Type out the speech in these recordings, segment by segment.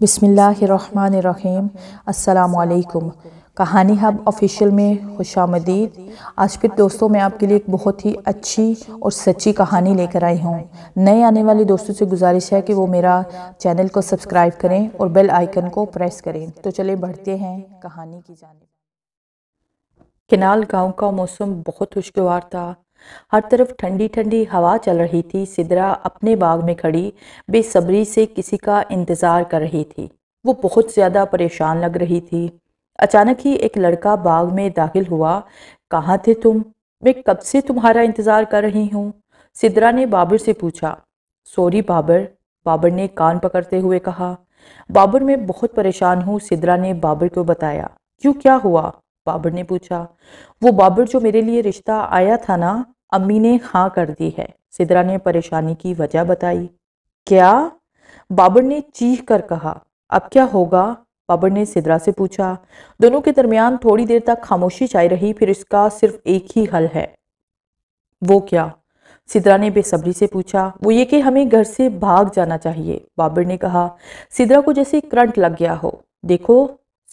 बिसमीम असलकुम कहानी हब ऑफिशियल में खुश आमदीद आज फिर दोस्तों मैं आपके लिए एक बहुत ही अच्छी और सच्ची कहानी लेकर आई हूँ। नए आने वाले दोस्तों से गुजारिश है कि वो मेरा चैनल को सब्सक्राइब करें और बेल आइकन को प्रेस करें। तो चले बढ़ते हैं कहानी की जाने किनाल गाँव का मौसम बहुत खुशगवार था। हर तरफ़ ठंडी ठंडी हवा चल रही थी। सिदरा अपने बाग में खड़ी बेसब्री से किसी का इंतज़ार कर रही थी। वो बहुत ज़्यादा परेशान लग रही थी। अचानक ही एक लड़का बाग में दाखिल हुआ। कहाँ थे तुम? मैं कब से तुम्हारा इंतज़ार कर रही हूँ? सिदरा ने बाबर से पूछा। सॉरी बाबर बाबर ने कान पकड़ते हुए कहा। बाबर, मैं बहुत परेशान हूँ, सिदरा ने बाबर को बताया। क्यों? क्या हुआ? बाबर ने पूछा, वो बाबर जो मेरे लिए रिश्ता आया था ना, अम्मी ने हाँ कर दी है। सिदरा ने परेशानी की वजह बताई। क्या? बाबर ने चीख कर कहा। अब क्या होगा? बाबर ने सिदरा से पूछा। दोनों के दरमियान थोड़ी देर तक खामोशी चाई रही, फिर इसका सिर्फ़ एक ही हल है। वो क्या? सिदरा ने बेसब्री से पूछा। वो ये कि हमें घर से भाग जाना चाहिए। बाबर ने कहा। सिदरा को जैसे करंट लग गया हो। देखो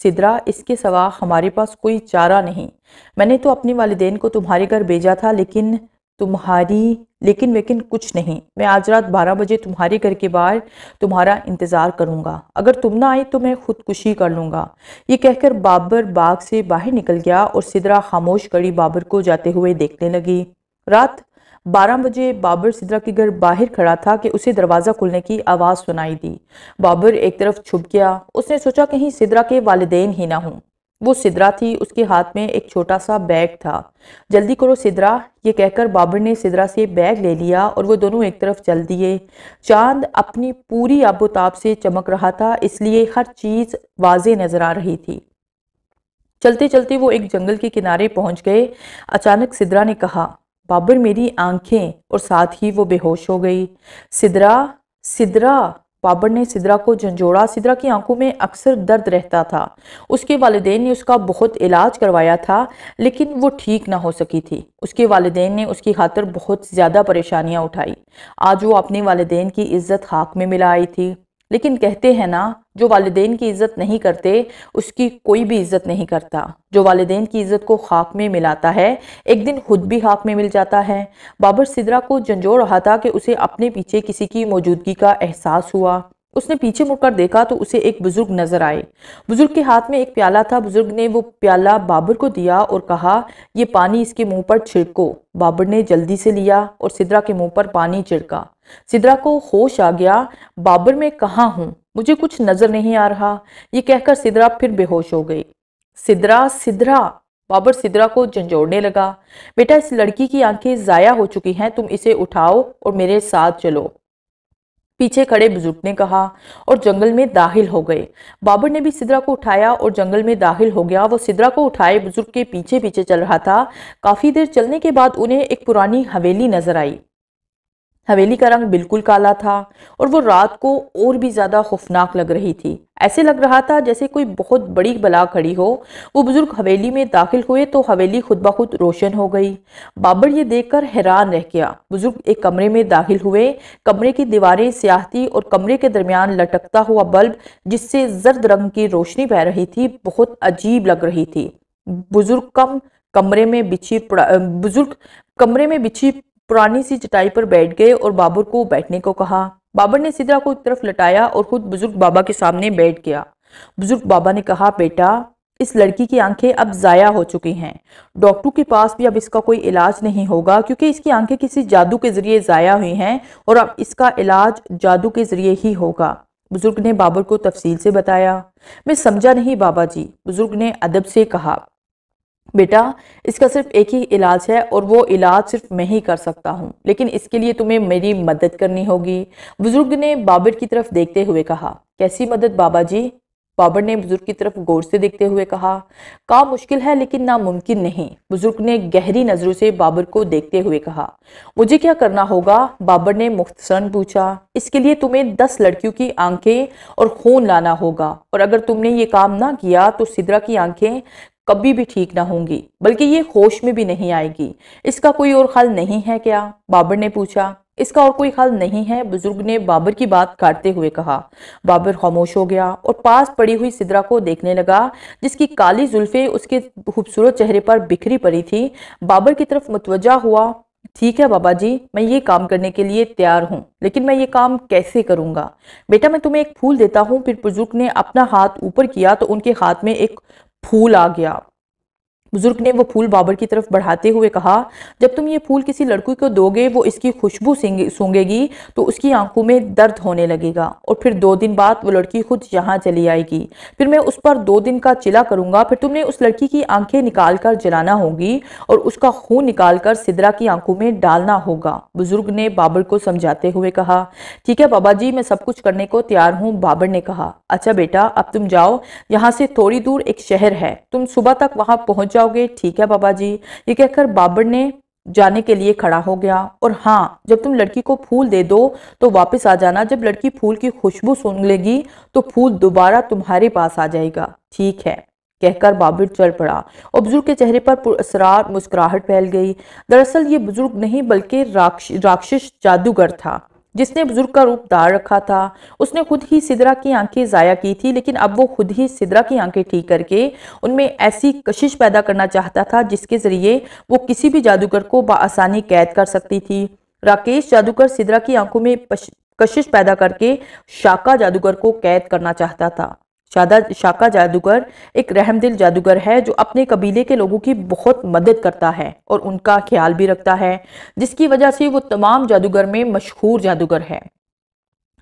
सिदरा, इसके सवा हमारे पास कोई चारा नहीं। मैंने तो अपने वालदेन को तुम्हारे घर भेजा था, लेकिन तुम्हारी, लेकिन लेकिन कुछ नहीं। मैं आज रात बारह बजे तुम्हारे घर के बाहर तुम्हारा इंतज़ार करूँगा। अगर तुम ना आए तो मैं खुदकुशी कर लूँगा। ये कहकर बाबर बाग से बाहर निकल गया और सिदरा खामोश कड़ी बाबर को जाते हुए देखने लगी। रात बारह बजे बाबर सिद्रा के घर बाहर खड़ा था कि उसे दरवाज़ा खुलने की आवाज़ सुनाई दी। बाबर एक तरफ़ छुप गया। उसने सोचा कहीं सिद्रा के वालदेन ही ना हूँ। वो सिद्रा थी, उसके हाथ में एक छोटा सा बैग था। जल्दी करो सिद्रा। ये कहकर बाबर ने सिद्रा से बैग ले लिया और वो दोनों एक तरफ़ चल दिए। चाँद अपनी पूरी आबोताब से चमक रहा था, इसलिए हर चीज़ वाजे नज़र आ रही थी। चलते चलते वो एक जंगल के किनारे पहुँच गए। अचानक सिद्रा ने कहा बाबर मेरी आँखें और साथ ही वो बेहोश हो गई। सिदरा सिदरा, बाबर ने सिदरा को झंझोड़ा। सिदरा की आँखों में अक्सर दर्द रहता था। उसके वालदेन ने उसका बहुत इलाज करवाया था, लेकिन वो ठीक ना हो सकी थी। उसके वालदेन ने उसकी खातर बहुत ज़्यादा परेशानियाँ उठाई। आज वो अपने वालदेन की इज़्ज़त हाक में मिला आई थी। लेकिन कहते हैं ना, जो वालदेन की इज़्ज़त नहीं करते, उसकी कोई भी इज़्ज़त नहीं करता। जो वालदेन की इज़्ज़त को खाक में मिलाता है, एक दिन खुद भी खाक में मिल जाता है। बाबर सिदरा को झंझोड़ रहा था कि उसे अपने पीछे किसी की मौजूदगी का एहसास हुआ। उसने पीछे मुड़कर देखा तो उसे एक बुज़ुर्ग नज़र आए। बुज़ुर्ग के हाथ में एक प्याला था। बुज़ुर्ग ने वो प्याला बाबर को दिया और कहा, ये पानी इसके मुँह पर छिड़को। बाबर ने जल्दी से लिया और सिदरा के मुँह पर पानी छिड़का। सिदरा को होश आ गया, बाबर, में कहाँ हूँ? मुझे कुछ नज़र नहीं आ रहा। ये कहकर सिदरा फिर बेहोश हो गई। सिदरा सिदरा! बाबर सिदरा को झंझोड़ने लगा। बेटा, इस लड़की की आँखें जाया हो चुकी हैं। तुम इसे उठाओ और मेरे साथ चलो। पीछे खड़े बुज़ुर्ग ने कहा, और जंगल में दाखिल हो गए। बाबर ने भी सिदरा को उठाया और जंगल में दाखिल हो गया। वो सिदरा को उठाए, बुज़ुर्ग के पीछे पीछे चल रहा था। काफ़ी देर चलने के बाद उन्हें एक पुरानी हवेली नज़र आई। हवेली का रंग बिल्कुल काला था और वो रात को और भी ज़्यादा खौफनाक लग रही थी। ऐसे लग रहा था जैसे कोई बहुत बड़ी बला खड़ी हो। वो बुज़ुर्ग हवेली में दाखिल हुए तो हवेली खुद ब खुद रोशन हो गई। बाबर ये देखकर हैरान रह गया। बुज़ुर्ग एक कमरे में दाखिल हुए। कमरे की दीवारें स्याह थी और कमरे के दरमियान लटकता हुआ बल्ब जिससे जर्द रंग की रोशनी बह रही थी, बहुत अजीब लग रही थी। बुज़ुर्ग कम कमरे में बिछी बुज़ुर्ग कमरे में बिछी पुरानी सी चटाई पर बैठ गए और बाबर को बैठने को कहा। बाबर ने सिदरा को एक तरफ़ लटाया और खुद बुज़ुर्ग बाबा के सामने बैठ गया। बुज़ुर्ग बाबा ने कहा, बेटा, इस लड़की की आँखें अब ज़ाया हो चुकी हैं। डॉक्टर के पास भी अब इसका कोई इलाज नहीं होगा, क्योंकि इसकी आँखें किसी जादू के ज़रिए ज़ाया हुई हैं और अब इसका इलाज जादू के ज़रिए ही होगा। बुज़ुर्ग ने बाबर को तफसील से बताया। मैं समझा नहीं बाबा जी, बुज़ुर्ग ने अदब से कहा। बेटा, इसका सिर्फ़ एक ही इलाज है और वो इलाज सिर्फ़ मैं ही कर सकता हूँ। लेकिन इसके लिए तुम्हें मेरी मदद करनी होगी। बुज़ुर्ग ने बाबर की तरफ़ देखते हुए कहा, कैसी मदद बाबा जी? बाबर ने बुज़ुर्ग की तरफ़ गौर से देखते हुए कहा, काम मुश्किल है लेकिन नामुमकिन नहीं। बुज़ुर्ग ने गहरी नज़रों से बाबर को देखते हुए कहा, मुझे क्या करना होगा? बाबर ने मुख्तसरन पूछा, इसके लिए तुम्हें दस लड़कियों की आँखें और खून लाना होगा। और अगर तुमने ये काम ना किया तो सिदरा की आँखें कभी भी ठीक ना होंगी, बल्कि ये होश में भी नहीं आएगी। इसका कोई और हल नहीं है क्या? बाबर ने पूछा। इसका और कोई हल नहीं है, बुज़ुर्ग ने बाबर की बात काटते हुए कहा। बाबर खामोश हो गया और पास पड़ी हुई सिद्रा को देखने लगा, जिसकी काली जुल्फे उसके खूबसूरत चेहरे पर बिखरी पड़ी थी। बाबर की तरफ़ मुतवजा हुआ। ठीक है बाबा जी, मैं ये काम करने के लिए तैयार हूँ, लेकिन मैं ये काम कैसे करूँगा? बेटा, मैं तुम्हें एक फूल देता हूँ, फिर बुज़ुर्ग ने अपना हाथ ऊपर किया तो उनके हाथ में एक फूल आ गया। बुज़ुर्ग ने वो फूल बाबर की तरफ़ बढ़ाते हुए कहा, जब तुम ये फूल किसी लड़की को दोगे, वो इसकी खुशबू सूंघेगी तो उसकी आँखों में दर्द होने लगेगा। और फिर दो दिन बाद वो लड़की खुद यहाँ चली आएगी। फिर मैं उस पर दो दिन का चिला करूँगा। फिर तुमने उस लड़की की आँखें निकाल कर जलाना होगी और उसका खून निकाल कर सिद्रा की आँखों में डालना होगा। बुज़ुर्ग ने बाबर को समझाते हुए कहा, ठीक है बाबा जी, मैं सब कुछ करने को तैयार हूँ, बाबर ने कहा। अच्छा बेटा, अब तुम जाओ। यहाँ से थोड़ी दूर एक शहर है। तुम सुबह तक वहाँ पहुँच जाओगे? ठीक है बाबा जी। ये कहकर बाबर ने जाने के लिए खड़ा हो गया और हाँ जब तुम लड़की को फूल दे दो तो वापस आ जाना। जब लड़की फूल की खुशबू सुन लेगी तो फूल दोबारा तुम्हारे पास आ जाएगा। ठीक है। कहकर बाबर चल पड़ा और बुज़ुर्ग के चेहरे पर असरार मुस्कुराहट फैल गई। दरअसल ये बुज़ुर्ग नहीं बल्कि राक्ष, राक्षस जादूगर था। जिसने बुज़ुर्ग का रूप दार रखा था। उसने खुद ही सिदरा की आँखें ज़ाया की थी, लेकिन अब वो खुद ही सिदरा की आँखें ठीक करके उनमें ऐसी कशिश पैदा करना चाहता था जिसके ज़रिए वो किसी भी जादूगर को बसानी कैद कर सकती थी। राकेश जादूगर सिदरा की आँखों में कशिश पैदा करके शाका जादूगर को कैद करना चाहता था। शादा, शाका जादूगर एक रहमदिल जादूगर है जो अपने कबीले के लोगों की बहुत मदद करता है और उनका ख्याल भी रखता है, जिसकी वजह से वो तमाम जादूगर में मशहूर जादूगर है।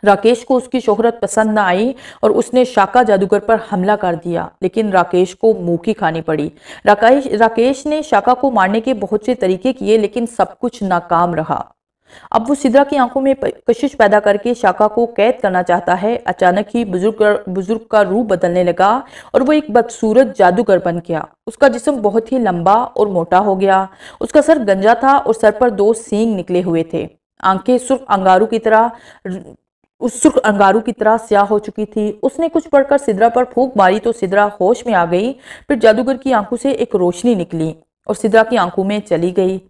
राकेश को उसकी शोहरत पसंद ना आई और उसने शाका जादूगर पर हमला कर दिया, लेकिन राकेश को की खानी पड़ी। राकेश राकेश ने शाका को मारने के बहुत से तरीके किए, लेकिन सब कुछ नाकाम रहा। अब वो सिद्रा की आँखों में कशिश पैदा करके शाका को कैद करना चाहता है। अचानक ही बुज़ुर्ग बुज़ुर्ग का रूप बदलने लगा और वो एक बदसूरत जादूगर बन गया। उसका जिस्म बहुत ही लंबा और मोटा हो गया। उसका सर गंजा था और सर पर दो सींग निकले हुए थे। आँखें सुर्ख अंगारू की तरह उस सुर्ख अंगारू की तरह स्याह हो चुकी थी। उसने कुछ पढ़कर सिद्रा पर फूक मारी तो सिद्रा होश में आ गई। फिर जादूगर की आँखों से एक रोशनी निकली और सिद्रा की आँखों में चली गई।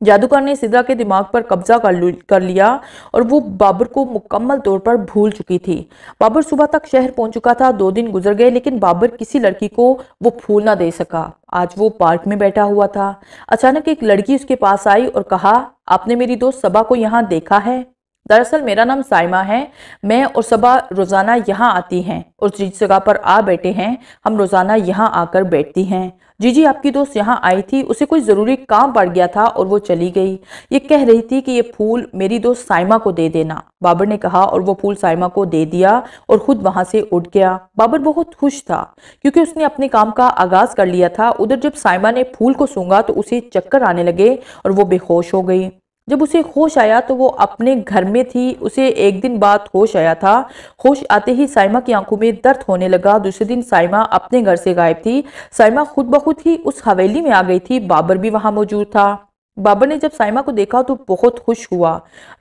जादूगर ने सिद्रा के दिमाग पर कब्जा कर कर लिया और वो बाबर को मुकम्मल तौर पर भूल चुकी थी। बाबर सुबह तक शहर पहुँच चुका था, दो दिन गुजर गए, लेकिन बाबर किसी लड़की को वो फूल ना दे सका। आज वो पार्क में बैठा हुआ था। अचानक एक लड़की उसके पास आई और कहा, आपने मेरी दोस्त सबा को यहाँ देखा है? दरअसल मेरा नाम साइमा है। मैं और सबा रोज़ाना यहाँ आती हैं। और जिस जगह पर आ बैठे हैं। हम रोज़ाना यहाँ आकर बैठती हैं। जी जी आपकी दोस्त यहाँ आई थी। उसे कोई ज़रूरी काम पड़ गया था और वो चली गई। ये कह रही थी कि ये फूल मेरी दोस्त साइमा को दे देना। बाबर ने कहा और वो फूल साइमा को दे दिया और खुद वहाँ से उठ गया। बाबर बहुत खुश था, क्योंकि उसने अपने काम का आगाज़ कर लिया था। उधर जब साइमा ने फूल को सूँगा तो उसे चक्कर आने लगे और वो बेहोश हो गई। जब उसे होश आया तो वो अपने घर में थी। उसे एक दिन बाद होश आया था। होश आते ही साइमा की आँखों में दर्द होने लगा। दूसरे दिन साइमा अपने घर से गायब थी। साइमा खुद ब खुद ही उस हवेली में आ गई थी। बाबर भी वहाँ मौजूद था। बाबर ने जब साइमा को देखा तो बहुत खुश हुआ।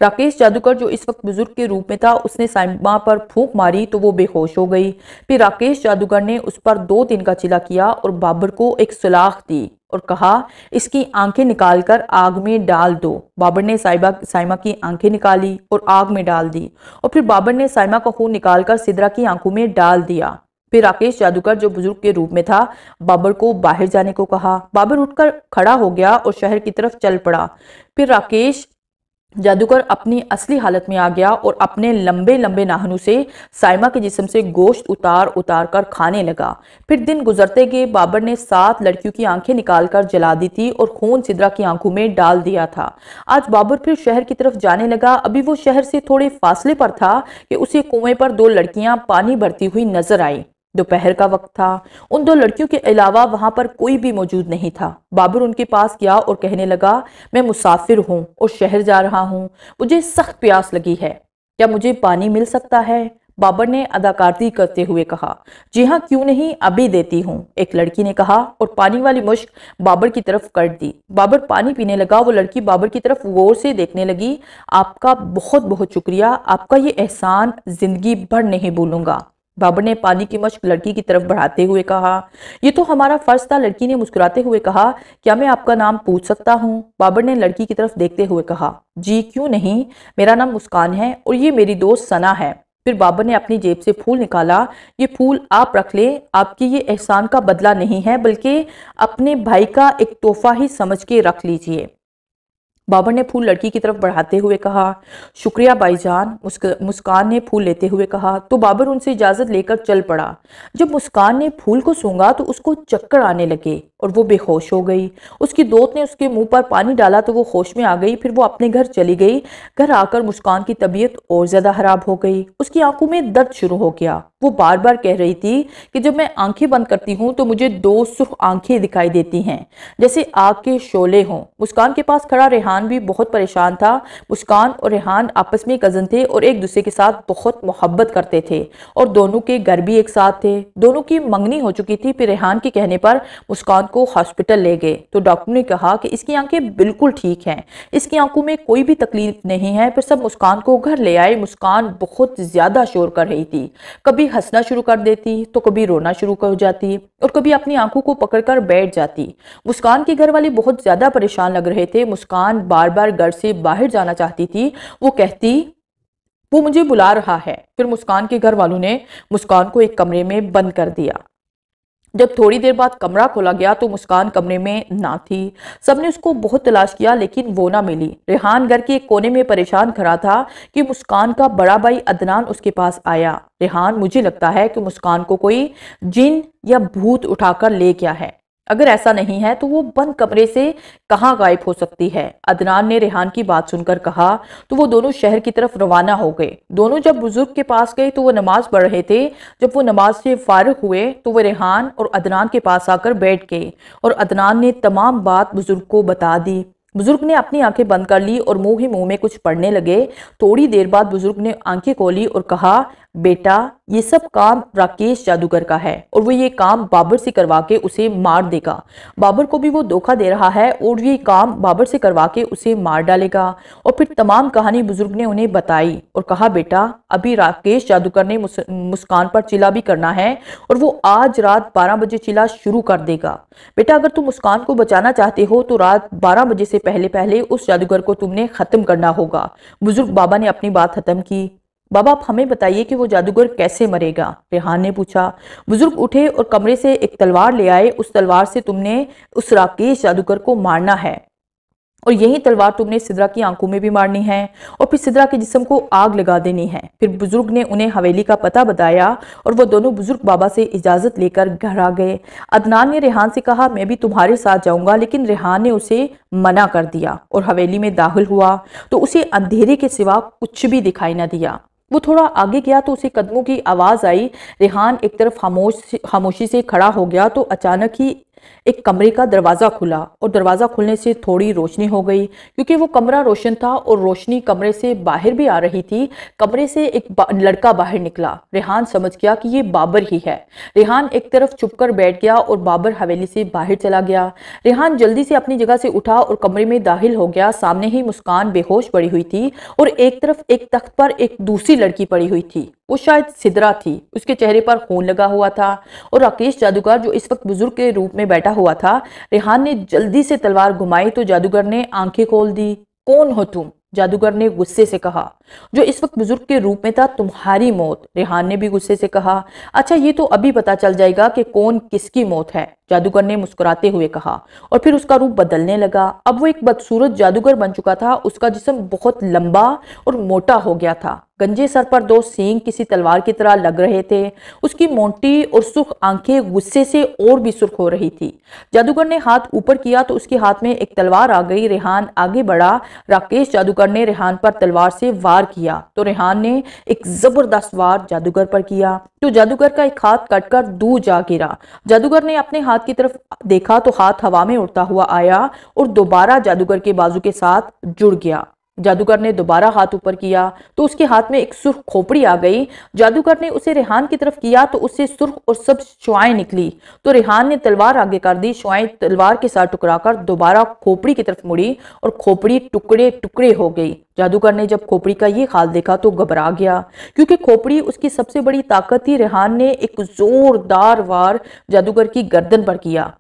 राकेश जादूगर जो इस वक्त बुज़ुर्ग के रूप में था, उसने साइमा पर फूंक मारी तो वो बेहोश हो गई। फिर राकेश जादूगर ने उस पर दो दिन का चिला किया और बाबर को एक सलाख दी और कहा, इसकी आँखें निकालकर आग में डाल दो। बाबर ने साइबा, साइमा की आँखें निकाली और आग में डाल दी और फिर बाबर ने साइमा का खून निकालकर सिद्रा की आँखों में डाल दिया। फिर राकेश जादूगर जो बुज़ुर्ग के रूप में था, बाबर को बाहर जाने को कहा। बाबर उठकर खड़ा हो गया और शहर की तरफ़ चल पड़ा। फिर राकेश जादूगर अपनी असली हालत में आ गया और अपने लंबे लंबे नाहनों से साइमा के जिस्म से गोश्त उतार उतार कर खाने लगा। फिर दिन गुजरते गए, बाबर ने सात लड़कियों की आँखें निकालकर जला दी थी और खून सिद्रा की आँखों में डाल दिया था। आज बाबर फिर शहर की तरफ़ जाने लगा। अभी वो शहर से थोड़े फासले पर था कि उसे कुएँ पर दो लड़कियाँ पानी भरती हुई नज़र आई। दोपहर का वक्त था। उन दो लड़कियों के अलावा वहाँ पर कोई भी मौजूद नहीं था। बाबर उनके पास गया और कहने लगा, मैं मुसाफिर हूँ और शहर जा रहा हूँ। मुझे सख्त प्यास लगी है। क्या मुझे पानी मिल सकता है? बाबर ने अदाकारी करते हुए कहा, जी हाँ क्यों नहीं? अभी देती हूँ। एक लड़की ने कहा और पानी वाली मुश्क बाबर की तरफ़ कर दी। बाबर पानी पीने लगा। वो लड़की बाबर की तरफ़ गौर से देखने लगी, आपका बहुत बहुत शुक्रिया। आपका ये एहसान ज़िंदगी भर नहीं भूलूँगा। बाबर ने पानी की मश्क लड़की की तरफ़ बढ़ाते हुए कहा यह तो हमारा फ़र्ज़ था, लड़की ने मुस्कुराते हुए कहा, क्या मैं आपका नाम पूछ सकता हूँ? बाबर ने लड़की की तरफ़ देखते हुए कहा, जी, क्यों नहीं? मेरा नाम मुस्कान है और ये मेरी दोस्त सना है। फिर बाबर ने अपनी जेब से फूल निकाला, ये फूल आप रख ले, आपकी ये एहसान का बदला नहीं है, बल्कि अपने भाई का एक तोहफा ही समझ के रख लीजिए। बाबर ने फूल लड़की की तरफ़ बढ़ाते हुए कहा, शुक्रिया भाईजान। मुस्कान ने फूल लेते हुए कहा तो बाबर उनसे इजाज़त लेकर चल पड़ा। जब मुस्कान ने फूल को सूँगा तो उसको चक्कर आने लगे और वो बेहोश हो गई। उसकी दोस्त ने उसके मुँह पर पानी डाला तो वो होश में आ गई। फिर वो अपने घर चली गई। घर आकर मुस्कान की तबीयत और ज़्यादा खराब हो गई। उसकी आँखों में दर्द शुरू हो गया। वो बार बार कह रही थी कि जब मैं आँखें बंद करती हूँ तो मुझे दो सुर्ख आँखें दिखाई देती हैं, जैसे आग के शोले हों। मुस्कान के पास खड़ा रेहान भी बहुत परेशान था। मुस्कान और रेहान आपस में कज़न थे और एक दूसरे के साथ बहुत मोहब्बत करते थे और दोनों के घर भी एक साथ थे। दोनों की मंगनी हो चुकी थी, फिर रेहान के कहने पर मुस्कान को हॉस्पिटल ले गए। तो डॉक्टर ने कहा कि इसकी आँखें बिल्कुल ठीक हैं। इसकी आँखों में कोई भी तकलीफ़ नहीं है फिर सब मुस्कान को घर ले आए। मुस्कान बहुत ज़्यादा शोर कर रही थी। कभी हंसना शुरू कर देती तो कभी रोना शुरू कर जाती और कभी अपनी आँखों को पकड़कर बैठ जाती। मुस्कान के घर वाले बहुत ज़्यादा परेशान लग रहे थे। मुस्कान बार बार घर से बाहर जाना चाहती थी, वो कहती, वो मुझे बुला रहा है। फिर मुस्कान के घर वालों ने मुस्कान को एक कमरे में बंद कर दिया। जब थोड़ी देर बाद कमरा खोला गया तो मुस्कान कमरे में ना थी। सबने उसको बहुत तलाश किया, लेकिन वो ना मिली। रेहान घर के एक कोने में परेशान खड़ा था कि मुस्कान का बड़ा भाई अदनान उसके पास आया। रेहान, मुझे लगता है कि मुस्कान को कोई जिन या भूत उठाकर ले गया है। अगर ऐसा नहीं है तो वो बंद कमरे से कहाँ गायब हो सकती है? अदनान ने रेहान की बात सुनकर कहा तो वो दोनों शहर की तरफ़ रवाना हो गए। दोनों जब बुज़ुर्ग के पास गए तो वो नमाज़ पढ़ रहे थे। जब वो नमाज़ से फारग हुए तो वो रेहान और अदनान के पास आकर बैठ गए और अदनान ने तमाम बात बुज़ुर्ग को बता दी। बुज़ुर्ग ने अपनी आँखें बंद कर ली और मुँह ही मुँह में कुछ पढ़ने लगे। थोड़ी देर बाद बुज़ुर्ग ने आँखें खोली और कहा, बेटा, ये सब काम राकेश जादूगर का है और वो ये काम बाबर से करवा के उसे मार देगा। बाबर को भी वो धोखा दे रहा है और ये काम बाबर से करवा के उसे मार डालेगा। और फिर तमाम कहानी बुज़ुर्ग ने उन्हें बताई और कहा, बेटा अभी राकेश जादूगर ने मुस्कान पर चिल्ला भी करना है और वो आज रात बारह बजे चिल्ला शुरू कर देगा। बेटा, अगर तुम मुस्कान को बचाना चाहते हो तो रात बारह बजे से पहले पहले उस जादूगर को तुमने खत्म करना होगा। बुज़ुर्ग बाबा ने अपनी बात खत्म की। बाबा, आप हमें बताइए कि वो जादूगर कैसे मरेगा? रेहान ने पूछा। बुज़ुर्ग उठे और कमरे से एक तलवार ले आए। उस तलवार से तुमने उस राकेश जादूगर को मारना है। और यही तलवार तुमने सिद्रा की आँखों में भी मारनी है और फिर सिद्रा के जिस्म को आग लगा देनी है। फिर बुज़ुर्ग ने उन्हें हवेली का पता बताया और वो दोनों बुज़ुर्ग बाबा से इजाज़त लेकर घर आ गए। अदनान ने रेहान से कहा, मैं भी तुम्हारे साथ जाऊँगा, लेकिन रेहान ने उसे मना कर दिया और हवेली में दाखिल हुआ तो उसे अंधेरे के सिवा कुछ भी दिखाई न दिया। वो थोड़ा आगे गया तो उसे कदमों की आवाज़ आई। रेहान एक तरफ़ खामोश, खामोशी से खड़ा हो गया तो अचानक ही एक कमरे का दरवाज़ा खुला और दरवाज़ा खुलने से थोड़ी रोशनी हो गई क्योंकि वो कमरा रोशन था और रोशनी कमरे से बाहर भी आ रही थी। कमरे से एक बा, लड़का बाहर निकला। रेहान समझ गया कि ये बाबर ही है। रेहान एक तरफ़ चुपकर बैठ गया और बाबर हवेली से बाहर चला गया। रेहान जल्दी से अपनी जगह से उठा और कमरे में दाखिल हो गया। सामने ही मुस्कान बेहोश पड़ी हुई थी और एक तरफ़ एक तख्त पर एक दूसरी लड़की पड़ी हुई थी। वो शायद सिदरा थी। उसके चेहरे पर खून लगा हुआ था और राकेश जादूगर, जो इस वक्त बुज़ुर्ग के रूप में बैठा हुआ था, रेहान ने जल्दी से तलवार घुमाई तो जादूगर ने आँखें खोल दी। कौन हो तुम? जादूगर ने गुस्से से कहा। जो इस वक्त बुज़ुर्ग के रूप में था, तुम्हारी मौत, रेहान ने भी गुस्से से कहा। अच्छा ये तो अभी पता चल जाएगा कि कौन किसकी मौत है। जादूगर ने मुस्कुराते हुए कहा और फिर उसका रूप बदलने लगा। अब वो एक बदसूरत जादूगर बन चुका था। उसका जिसम बहुत लंबा और मोटा हो गया था। गंजे सर पर दो सींग किसी तलवार की तरह लग रहे थे। उसकी मोटी और सुर्ख आँखें गुस्से से और भी सुर्ख हो रही थी। जादूगर ने हाथ ऊपर किया तो उसके हाथ में एक तलवार आ गई। रेहान आगे बढ़ा। राकेश जादूगर ने रेहान पर तलवार से वार किया। तो रेहान ने एक ज़बरदस्त वार जादूगर पर किया। तो जादूगर का एक हाथ कटकर दूर जा गिरा। जादूगर ने अपने हाथ की तरफ़ देखा तो हाथ हवा में उड़ता हुआ आया और दोबारा जादूगर के बाजू के साथ जुड़ गया। जादूगर ने दोबारा हाथ ऊपर किया तो उसके हाथ में एक सुर्ख खोपड़ी आ गई। जादूगर ने उसे रेहान की तरफ़ किया तो उससे सुर्ख और सब शुआएँ निकली। तो रेहान ने तलवार आगे कर दी, शुआएँ तलवार के साथ टुकराकर दोबारा खोपड़ी की तरफ़ मुड़ी और खोपड़ी टुकड़े टुकड़े हो गई। जादूगर ने जब खोपड़ी का ये हाल देखा तो घबरा गया, क्योंकि खोपड़ी उसकी सबसे बड़ी ताकत थी। रेहान ने एक जोरदार वार जादूगर की गर्दन पर किया।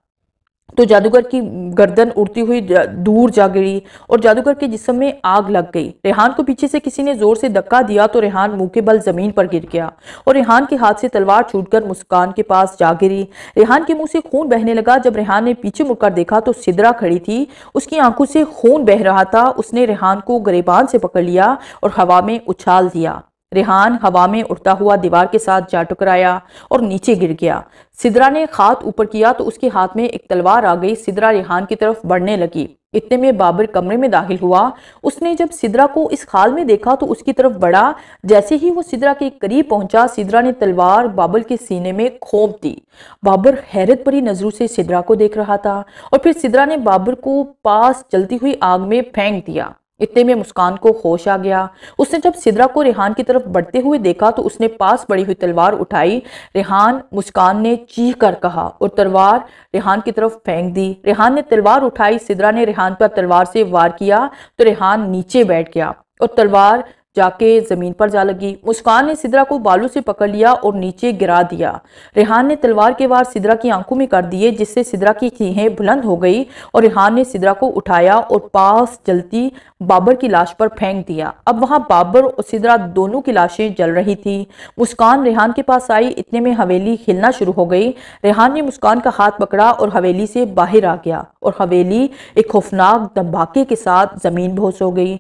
तो जादूगर की गर्दन उड़ती हुई दूर जा गिरी और जादूगर के जिसम में आग लग गई। रेहान को पीछे से किसी ने ज़ोर से धक्का दिया तो रेहान मुँह के बल ज़मीन पर गिर गया और रेहान के हाथ से तलवार छूटकर मुस्कान के पास जा गिरी। रेहान के मुँह से खून बहने लगा। जब रेहान ने पीछे मुड़कर देखा तो सिदरा खड़ी थी। उसकी आँखों से खून बह रहा था। उसने रेहान को गरेबान से पकड़ लिया और हवा में उछाल दिया। रेहान हवा में उड़ता हुआ दीवार के साथ जा टकराया और नीचे गिर गया। सिदरा ने हाथ ऊपर किया तो उसके हाथ में एक तलवार आ गई। सिदरा रिहान की तरफ़ बढ़ने लगी। इतने में बाबर कमरे में दाखिल हुआ। उसने जब सिदरा को इस खाल में देखा तो उसकी तरफ़ बढ़ा। जैसे ही वो सिदरा के करीब पहुँचा, सिदरा ने तलवार बाबर के सीने में खोप दी। बाबर हैरत भरी नज़रों से सिदरा को देख रहा था और फिर सिदरा ने बाबर को पास जलती हुई आग में फेंक दिया। इतने में मुस्कान को होश आ गया। उसने जब सिदरा को रेहान की तरफ़ बढ़ते हुए देखा तो उसने पास बड़ी हुई तलवार उठाई। रेहान, मुस्कान ने चीख कर कहा और तलवार रेहान की तरफ़ फेंक दी। रेहान ने तलवार उठाई, सिदरा ने रेहान पर तलवार से वार किया तो रेहान नीचे बैठ गया और तलवार जाके ज़मीन पर जा लगी। मुस्कान ने सिदरा को बालू से पकड़ लिया और नीचे गिरा दिया। रेहान ने तलवार के वार सिदरा की आँखों में कर दिए, जिससे सिदरा की चीहें बुलंद हो गई और रेहान ने सिदरा को उठाया और पास जलती बाबर की लाश पर फेंक दिया। अब वहाँ बाबर और सिदरा दोनों की लाशें जल रही थी। मुस्कान रेहान के पास आई, इतने में हवेली हिलना शुरू हो गई। रेहान ने मुस्कान का हाथ पकड़ा और हवेली से बाहर आ गया और हवेली एक खौफनाक धमाके के साथ ज़मीन भोस हो गई।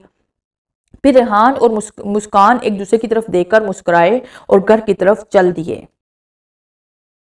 फिर रेहान और मुस्कान एक दूसरे की तरफ़ देखकर मुस्कुराए और घर की तरफ़ चल दिए।